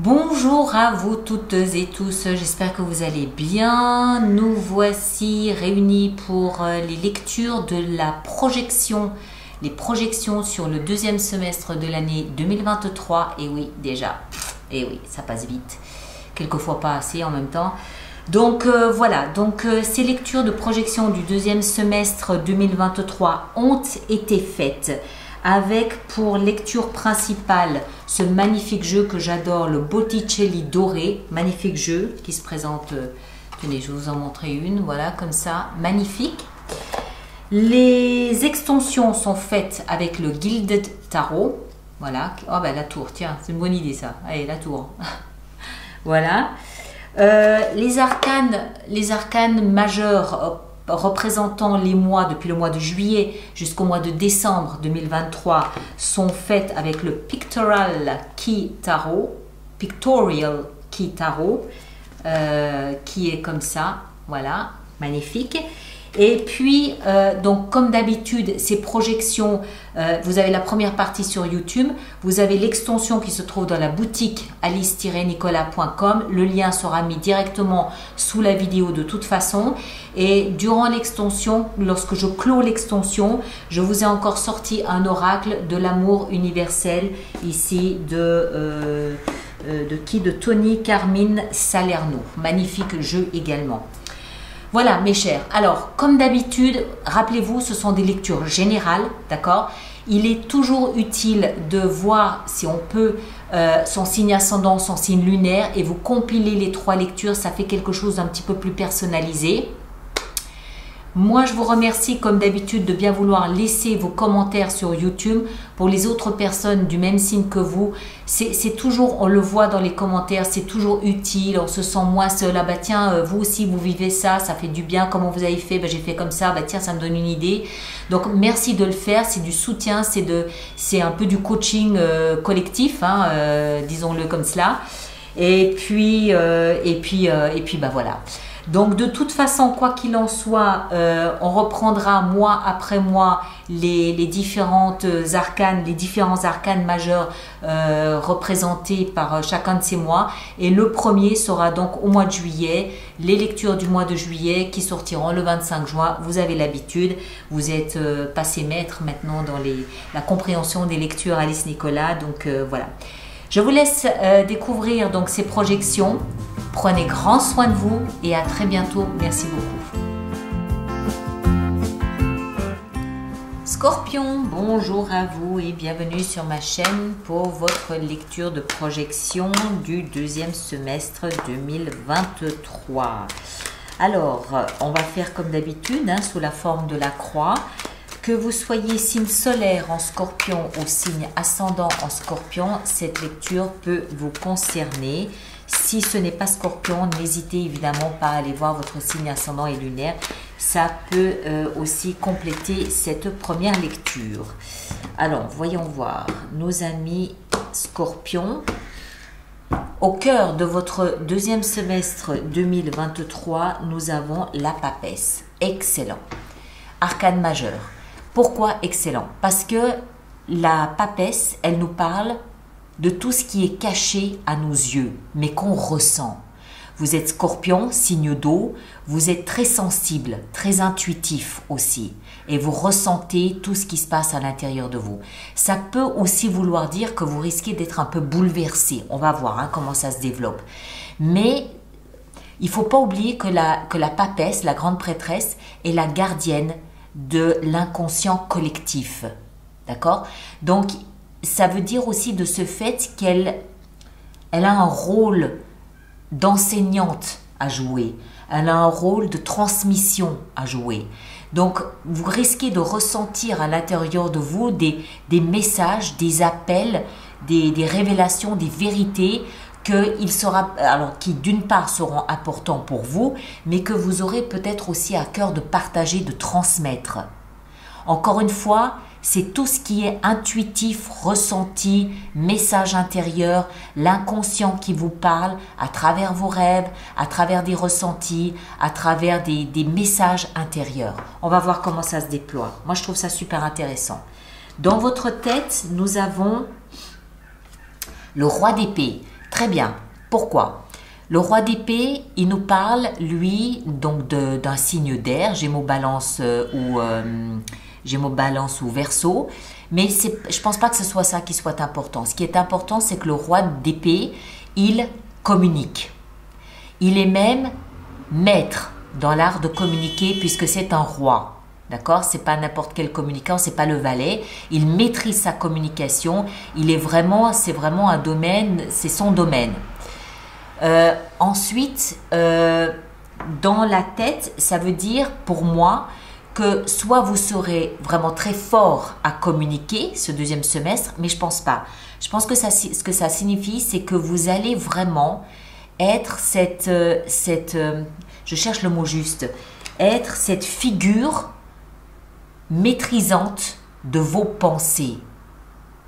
Bonjour à vous toutes et tous, j'espère que vous allez bien. Nous voici réunis pour euh, les lectures de la projection, les projections sur le deuxième semestre de l'année 2023. Et oui, déjà, et oui, ça passe vite. Quelquefois pas assez en même temps. Donc euh, voilà, donc euh, ces lectures de projection du deuxième semestre 2023 ont été faites avec pour lecture principale ce magnifique jeu que j'adore, le Botticelli doré, magnifique jeu qui se présente, euh, tenez je vais vous en montrer une, voilà comme ça, magnifique. Les extensions sont faites avec le Gilded Tarot, voilà, oh ben la tour, tiens, c'est une bonne idée ça, allez la tour, voilà. Euh, les arcanes, les arcanes représentant les mois depuis le mois de juillet jusqu'au mois de décembre 2023 sont faites avec le Pictorial Key Tarot, Pictorial Key Tarot, euh, qui est comme ça, voilà, magnifique. Et puis, euh, donc comme d'habitude, ces projections, euh, vous avez la première partie sur YouTube, vous avez l'extension qui se trouve dans la boutique alice-nicolas.com. Le lien sera mis directement sous la vidéo de toute façon. Et durant l'extension, lorsque je clôt l'extension, je vous ai encore sorti un oracle de l'amour universel ici de... Euh, de qui? De Tony Carmine Salerno. Magnifique jeu également. Voilà, mes chers. Alors, comme d'habitude, rappelez-vous, ce sont des lectures générales, d'accord? Il est toujours utile de voir si on peut euh, son signe ascendant, son signe lunaire, et vous compilez les trois lectures, ça fait quelque chose d'un petit peu plus personnalisé. Moi, je vous remercie comme d'habitude de bien vouloir laisser vos commentaires sur YouTube. Pour les autres personnes du même signe que vous, c'est toujours, on le voit dans les commentaires, c'est toujours utile, on se sent moins seul. Ah bah tiens, euh, vous aussi, vous vivez ça, ça fait du bien. Comment vous avez fait? Bah, J'ai fait comme ça, bah tiens, ça me donne une idée. Donc, merci de le faire, c'est du soutien, c'est un peu du coaching euh, collectif, hein, euh, disons-le comme cela. Et puis, et puis, et puis, bah voilà. Donc de toute façon, quoi qu'il en soit, euh, on reprendra mois après mois les, différentes arcanes, les différents arcanes majeurs euh, représentés par euh, chacun de ces mois. Et le premier sera donc au mois de juillet, les lectures du mois de juillet qui sortiront le 25 juin. Vous avez l'habitude, vous êtes passé maître maintenant dans la compréhension des lectures Alice Nicolas. Donc voilà. Je vous laisse découvrir donc ces projections. Prenez grand soin de vous et à très bientôt. Merci beaucoup. Scorpion, bonjour à vous et bienvenue sur ma chaîne pour votre lecture de projection du deuxième semestre 2023. Alors, on va faire comme d'habitude, hein, sous la forme de la croix. Que vous soyez signe solaire en scorpion ou signe ascendant en scorpion, cette lecture peut vous concerner. Si ce n'est pas scorpion, n'hésitez évidemment pas à aller voir votre signe ascendant et lunaire. Ça peut euh, aussi compléter cette première lecture. Alors, voyons voir. Nos amis scorpions. Au cœur de votre deuxième semestre 2023, nous avons la papesse. Excellent. Arcane majeur. Pourquoi excellent? Parce que la papesse, elle nous parle de tout ce qui est caché à nos yeux, mais qu'on ressent. Vous êtes scorpion, signe d'eau, vous êtes très sensible, très intuitif aussi, et vous ressentez tout ce qui se passe à l'intérieur de vous. Ça peut aussi vouloir dire que vous risquez d'être un peu bouleversé. On va voir hein, comment ça se développe. Mais il faut pas oublier que la, que la papesse, la grande prêtresse, est la gardienne de l'inconscient collectif. D'accord? Donc, ça veut dire aussi de ce fait qu'elle elle a un rôle d'enseignante à jouer. Elle a un rôle de transmission à jouer. Donc, vous risquez de ressentir à l'intérieur de vous des, des, messages, des appels, des, des révélations, des vérités que il sera, alors qui d'une part seront importants pour vous, mais que vous aurez peut-être aussi à cœur de partager, de transmettre. Encore une fois, c'est tout ce qui est intuitif, ressenti, message intérieur, l'inconscient qui vous parle à travers vos rêves, à travers des ressentis, à travers des, messages intérieurs. On va voir comment ça se déploie. Moi, je trouve ça super intéressant. Dans votre tête, nous avons Le roi d'épée, très bien. Pourquoi? Le roi d'épée, il nous parle, lui, donc d'un signe d'air, Gémeaux balance euh, ou euh, Gémeaux balance ou Verseau. Mais je ne pense pas que ce soit ça qui soit important. Ce qui est important, c'est que le roi d'épée, il communique. Il est même maître dans l'art de communiquer puisque c'est un roi. D'accord? C'est pas n'importe quel communicant, c'est pas le valet. Il maîtrise sa communication. Il est vraiment, c'est vraiment un domaine, c'est son domaine. Euh, ensuite, euh, dans la tête, ça veut dire pour moi soit vous serez vraiment très fort à communiquer ce deuxième semestre, mais je pense pas. Je pense que ce que ça signifie, c'est que vous allez vraiment être cette, euh, cette, je cherche le mot juste, être cette figure maîtrisante de vos pensées.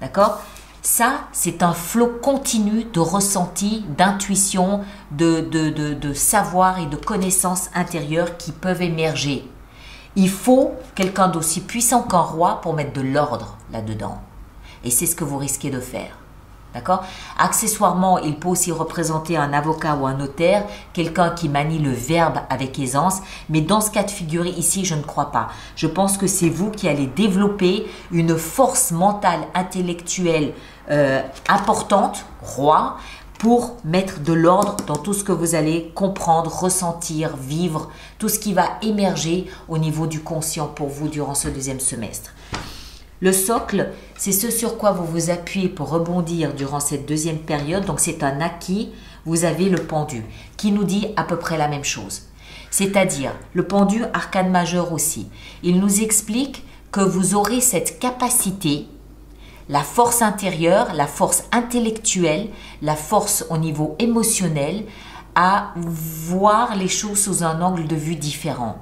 D'accord? Ça, c'est un flot continu de ressenti, d'intuition, de, de, de, savoir et de connaissances intérieures qui peuvent émerger. Il faut quelqu'un d'aussi puissant qu'un roi pour mettre de l'ordre là-dedans. Et c'est ce que vous risquez de faire. D'accord? Accessoirement, il peut aussi représenter un avocat ou un notaire, quelqu'un qui manie le verbe avec aisance, mais dans ce cas de figure ici, je ne crois pas. Je pense que c'est vous qui allez développer une force mentale, intellectuelle euh, importante, roi, pour mettre de l'ordre dans tout ce que vous allez comprendre, ressentir, vivre, tout ce qui va émerger au niveau du conscient pour vous durant ce deuxième semestre. Le socle, c'est ce sur quoi vous vous appuyez pour rebondir durant cette deuxième période. Donc c'est un acquis. Vous avez le pendu qui nous dit à peu près la même chose. C'est-à-dire le pendu arcane majeur aussi. Il nous explique que vous aurez cette capacité, la force intérieure, la force intellectuelle, la force au niveau émotionnel, à voir les choses sous un angle de vue différent.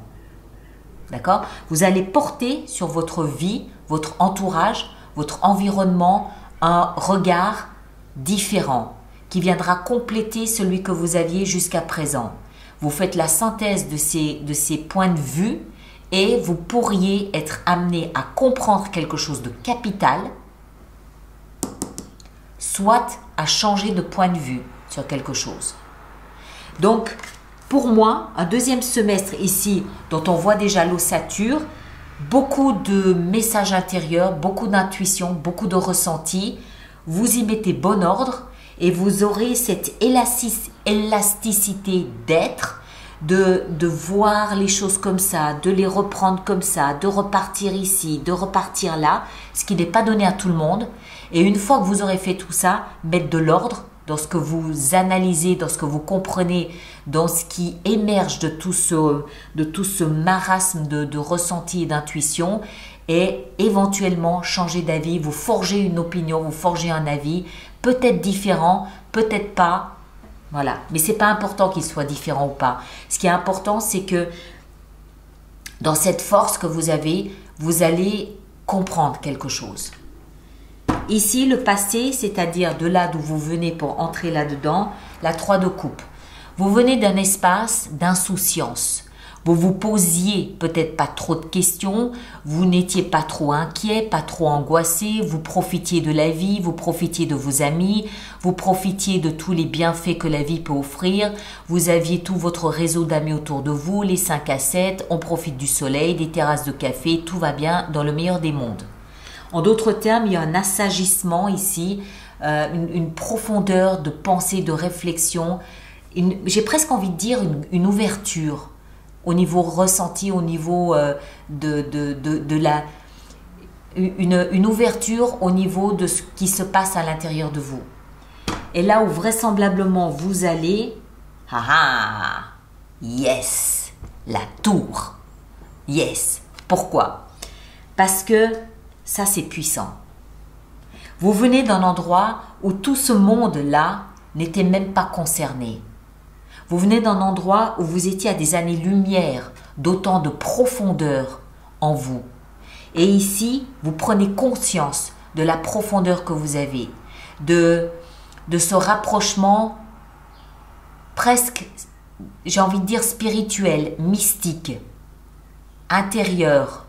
D'accord? Vous allez porter sur votre vie votre entourage, votre environnement, un regard différent qui viendra compléter celui que vous aviez jusqu'à présent. Vous faites la synthèse de ces, de ces points de vue et vous pourriez être amené à comprendre quelque chose de capital, soit à changer de point de vue sur quelque chose. Donc, pour moi, un deuxième semestre ici, dont on voit déjà l'ossature, beaucoup de messages intérieurs, beaucoup d'intuition, beaucoup de ressenti. Vous y mettez bon ordre et vous aurez cette élasticité d'être, de voir les choses comme ça, de les reprendre comme ça, de repartir ici, de repartir là, ce qui n'est pas donné à tout le monde. Et une fois que vous aurez fait tout ça, mettre de l'ordre dans ce que vous analysez, dans ce que vous comprenez, dans ce qui émerge de tout ce, marasme de, de ressenti et d'intuition, et éventuellement changer d'avis, vous forger une opinion, vous forger un avis, peut-être différent, peut-être pas. Voilà. Mais c'est pas important qu'il soit différent ou pas. Ce qui est important, c'est que dans cette force que vous avez, vous allez comprendre quelque chose. Ici, le passé, c'est-à-dire de là d'où vous venez pour entrer là-dedans, la 3 de coupe. Vous venez d'un espace d'insouciance. Vous vous posiez peut-être pas trop de questions, vous n'étiez pas trop inquiet, pas trop angoissé, vous profitiez de la vie, vous profitiez de vos amis, vous profitiez de tous les bienfaits que la vie peut offrir, vous aviez tout votre réseau d'amis autour de vous, les 5 à 7, on profite du soleil, des terrasses de café, tout va bien dans le meilleur des mondes. En d'autres termes, il y a un assagissement ici, euh, une, profondeur de pensée, de réflexion, j'ai presque envie de dire une, ouverture au niveau ressenti, au niveau euh, de, de, la... Une, une, ouverture au niveau de ce qui se passe à l'intérieur de vous. Et là où vraisemblablement vous allez, ah ah, yes, la tour, yes. Pourquoi? Parce que ça, c'est puissant. Vous venez d'un endroit où tout ce monde-là n'était même pas concerné. Vous venez d'un endroit où vous étiez à des années-lumière d'autant de profondeur en vous. Et ici, vous prenez conscience de la profondeur que vous avez, de, de ce rapprochement presque, j'ai envie de dire, spirituel, mystique, intérieur,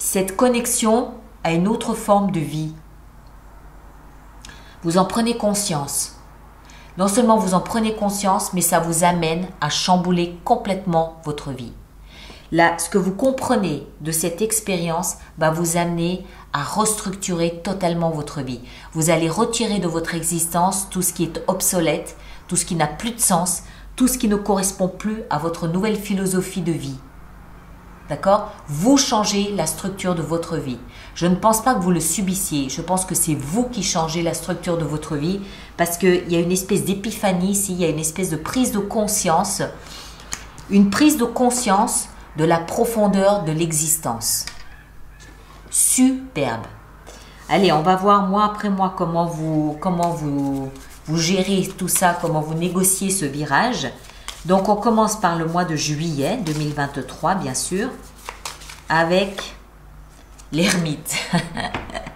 cette connexion à une autre forme de vie. Vous en prenez conscience. Non seulement vous en prenez conscience, mais ça vous amène à chambouler complètement votre vie. Là, ce que vous comprenez de cette expérience va vous amener à restructurer totalement votre vie. Vous allez retirer de votre existence tout ce qui est obsolète, tout ce qui n'a plus de sens, tout ce qui ne correspond plus à votre nouvelle philosophie de vie. D'accord? Vous changez la structure de votre vie. Je ne pense pas que vous le subissiez. Je pense que c'est vous qui changez la structure de votre vie parce qu'il y a une espèce d'épiphanie ici, il y a une espèce de prise de conscience. Une prise de conscience de la profondeur de l'existence. Superbe. Allez, on va voir moi après moi comment vous, comment vous, vous gérez tout ça, comment vous négociez ce virage. Donc on commence par le mois de juillet 2023, bien sûr, avec l'ermite.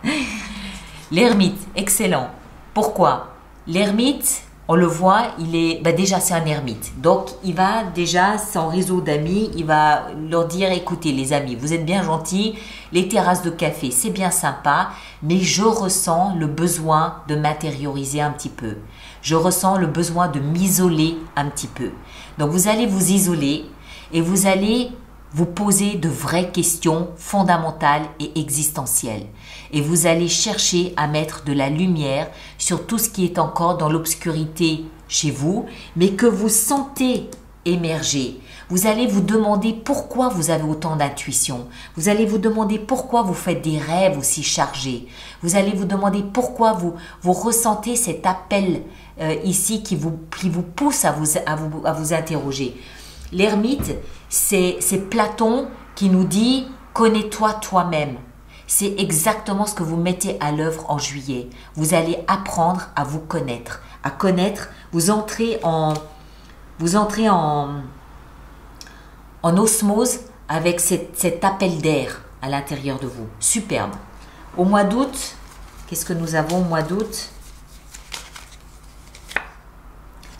l'ermite, excellent. Pourquoi? L'ermite, on le voit, il est bah déjà c'est un ermite. Donc il va déjà son réseau d'amis, il va leur dire écoutez les amis, vous êtes bien gentils, les terrasses de café, c'est bien sympa, mais je ressens le besoin de m'intérioriser un petit peu. Je ressens le besoin de m'isoler un petit peu. Donc vous allez vous isoler et vous allez vous poser de vraies questions fondamentales et existentielles. Et vous allez chercher à mettre de la lumière sur tout ce qui est encore dans l'obscurité chez vous, mais que vous sentez émerger. Vous allez vous demander pourquoi vous avez autant d'intuition. Vous allez vous demander pourquoi vous faites des rêves aussi chargés. Vous allez vous demander pourquoi vous, vous ressentez cet appel euh, ici qui vous, qui vous pousse à vous, à vous, à vous interroger. L'ermite, c'est Platon qui nous dit connais-toi toi-même. C'est exactement ce que vous mettez à l'œuvre en juillet. Vous allez apprendre à vous connaître, à connaître. Vous entrez en, vous entrez en, osmose avec cet appel d'air à l'intérieur de vous. Superbe. Au mois d'août, qu'est-ce que nous avons au mois d'août?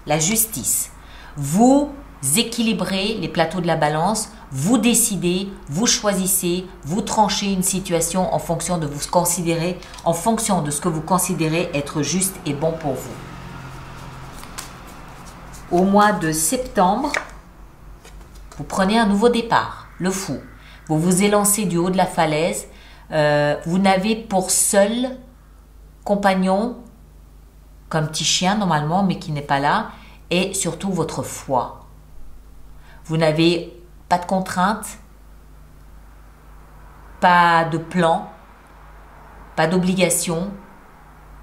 La justice. Vous équilibrez les plateaux de la balance, vous décidez, vous choisissez, vous tranchez une situation en fonction de vous considérer, en fonction de ce que vous considérez être juste et bon pour vous. Au mois de septembre, vous prenez un nouveau départ, le fou. Vous vous élancez du haut de la falaise. Euh, vous n'avez pour seul compagnon qu'un petit chien normalement, mais qui n'est pas là, et surtout votre foi. Vous n'avez pas de contraintes, pas de plan, pas d'obligation.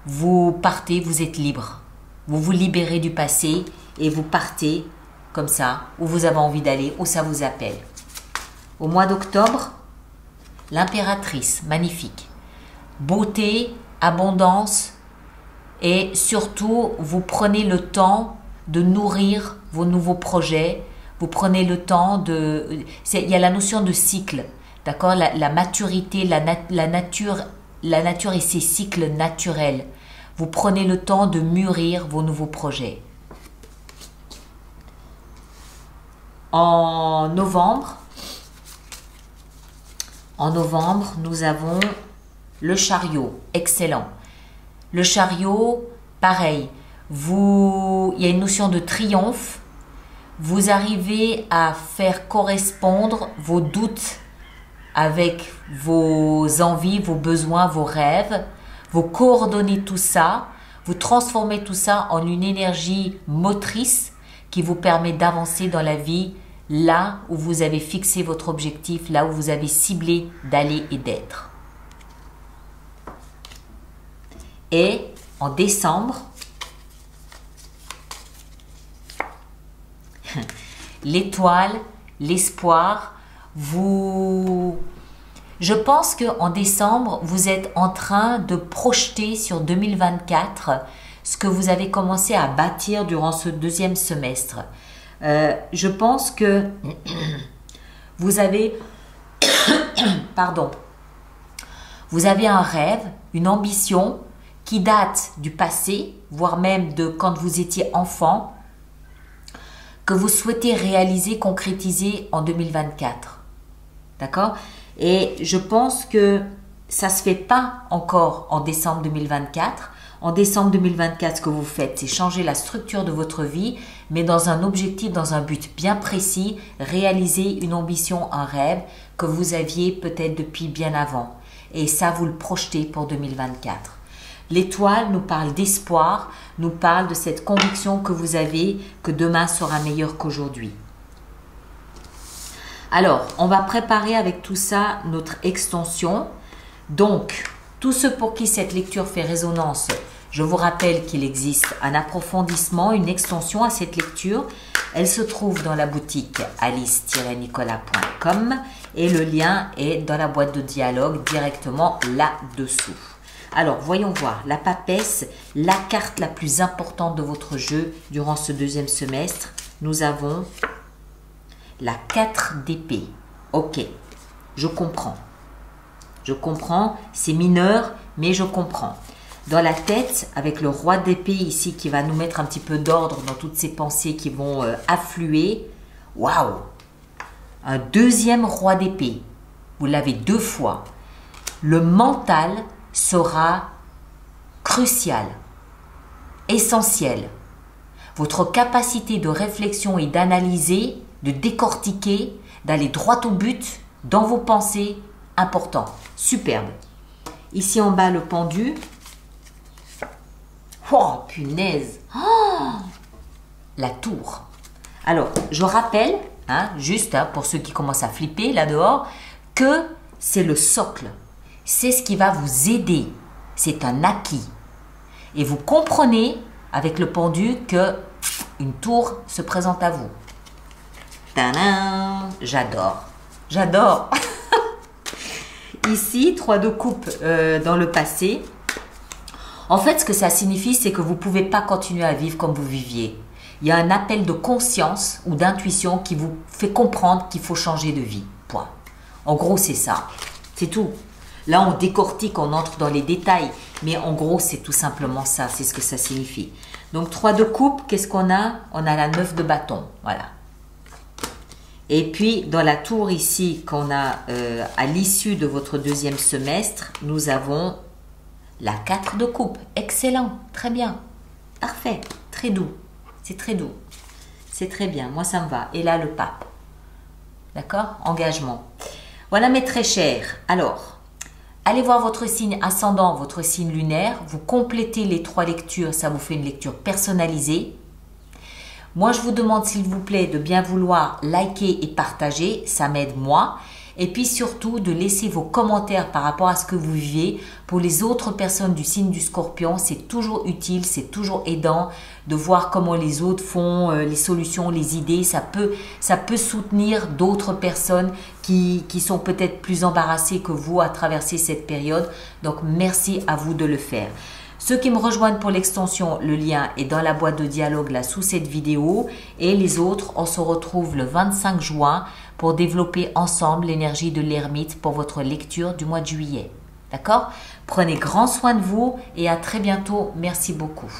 Vous partez, vous êtes libre. Vous vous libérez du passé et vous partez comme ça, où vous avez envie d'aller, où ça vous appelle. Au mois d'octobre, l'impératrice, magnifique. Beauté, abondance et surtout, vous prenez le temps de nourrir vos nouveaux projets, vous prenez le temps de... Il y a la notion de cycle, d'accord? La, maturité, la, nature, la nature et ses cycles naturels. Vous prenez le temps de mûrir vos nouveaux projets. En novembre, en novembre, nous avons le chariot, excellent. Le chariot, pareil, vous, il y a une notion de triomphe. Vous arrivez à faire correspondre vos doutes avec vos envies, vos besoins, vos rêves, vous coordonnez tout ça, vous transformez tout ça en une énergie motrice qui vous permet d'avancer dans la vie là où vous avez fixé votre objectif, là où vous avez ciblé d'aller et d'être. Et en décembre, l'étoile, l'espoir, vous... Je pense qu'en décembre, vous êtes en train de projeter sur 2024 ce que vous avez commencé à bâtir durant ce deuxième semestre. Euh, je pense que vous avez... Pardon. Vous avez un rêve, une ambition qui date du passé, voire même de quand vous étiez enfant, que vous souhaitez réaliser, concrétiser en 2024. D'accord? Et je pense que ça ne se fait pas encore en décembre 2024. En décembre 2024, ce que vous faites, c'est changer la structure de votre vie, mais dans un objectif, dans un but bien précis, réaliser une ambition, un rêve que vous aviez peut-être depuis bien avant. Et ça, vous le projetez pour 2024. L'étoile nous parle d'espoir, nous parle de cette conviction que vous avez que demain sera meilleur qu'aujourd'hui. Alors, on va préparer avec tout ça notre extension. Donc, tous ceux pour qui cette lecture fait résonance, je vous rappelle qu'il existe un approfondissement, une extension à cette lecture. Elle se trouve dans la boutique alice-nicolas.com et le lien est dans la boîte de dialogue directement là-dessous. Alors, voyons voir. La papesse, la carte la plus importante de votre jeu durant ce deuxième semestre. Nous avons la 4 d'épée. Ok, je comprends. Je comprends, c'est mineur, mais je comprends. Dans la tête, avec le roi d'épée ici qui va nous mettre un petit peu d'ordre dans toutes ces pensées qui vont euh, affluer. Waouh Un deuxième roi d'épée. Vous l'avez deux fois. Le mental sera crucial, essentiel. Votre capacité de réflexion et d'analyser de décortiquer, d'aller droit au but dans vos pensées, important, superbe. Ici en bas, le pendu. Oh, punaise La tour. Alors, je rappelle, hein, juste hein, pour ceux qui commencent à flipper là dehors, que c'est le socle. C'est ce qui va vous aider. C'est un acquis. Et vous comprenez avec le pendu que une tour se présente à vous. J'adore. J'adore. Ici, 3 de coupe euh, dans le passé. En fait, ce que ça signifie, c'est que vous ne pouvez pas continuer à vivre comme vous viviez. Il y a un appel de conscience ou d'intuition qui vous fait comprendre qu'il faut changer de vie. Point. En gros, c'est ça. C'est tout. Là, on décortique, on entre dans les détails. Mais en gros, c'est tout simplement ça. C'est ce que ça signifie. Donc, 3 de coupe, qu'est-ce qu'on a? On a la 9 de bâton. Voilà. Et puis, dans la tour ici qu'on a euh, à l'issue de votre deuxième semestre, nous avons la 4 de coupe. Excellent, très bien, parfait, très doux. C'est très doux. C'est très bien, moi ça me va. Et là, le pape. D'accord Engagement. Voilà mes très chers. Alors, allez voir votre signe ascendant, votre signe lunaire. Vous complétez les trois lectures, ça vous fait une lecture personnalisée. Moi, je vous demande s'il vous plaît de bien vouloir liker et partager, ça m'aide moi. Et puis surtout de laisser vos commentaires par rapport à ce que vous vivez. Pour les autres personnes du signe du scorpion, c'est toujours utile, c'est toujours aidant de voir comment les autres font, euh, les solutions, les idées. Ça peut, ça peut soutenir d'autres personnes qui, qui sont peut-être plus embarrassées que vous à traverser cette période. Donc merci à vous de le faire. Ceux qui me rejoignent pour l'extension, le lien est dans la boîte de dialogue là sous cette vidéo. Et les autres, on se retrouve le 25 juin pour développer ensemble l'énergie de l'ermite pour votre lecture du mois de juillet. D'accord? Prenez grand soin de vous et à très bientôt. Merci beaucoup.